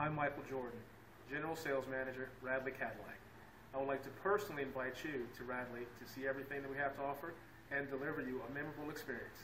I'm Michael Jordan, General Sales Manager, Radley Cadillac. I would like to personally invite you to Radley to see everything that we have to offer and deliver you a memorable experience.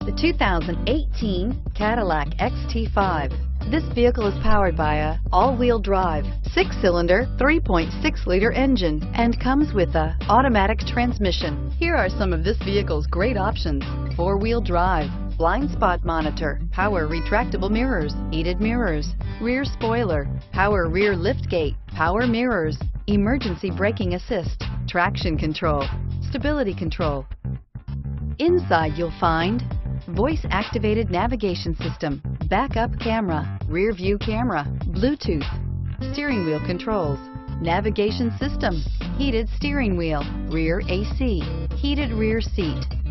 The 2018 Cadillac XT5. This vehicle is powered by a all-wheel drive, six-cylinder, 3.6-liter engine, and comes with a automatic transmission. Here are some of this vehicle's great options. Four-wheel drive, blind spot monitor, power retractable mirrors, heated mirrors, rear spoiler, power rear liftgate, power mirrors, emergency braking assist, traction control, stability control. Inside you'll find voice activated navigation system, backup camera, rear view camera, Bluetooth, steering wheel controls, navigation system, heated steering wheel, rear AC, heated rear seat,